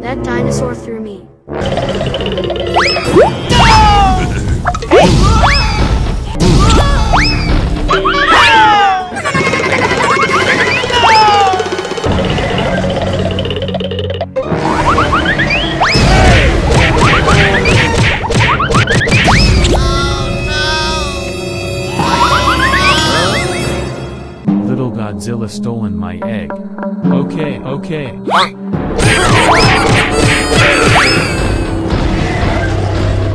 That dinosaur threw me. Godzilla stolen my egg. Okay, okay.